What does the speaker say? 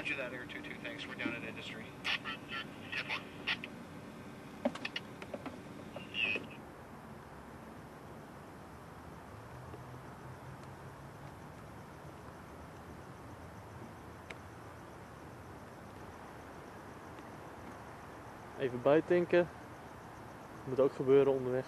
Roger that, Air 22. Thanks. We're down at Industry. Even bijtanken. Dat moet ook gebeuren onderweg.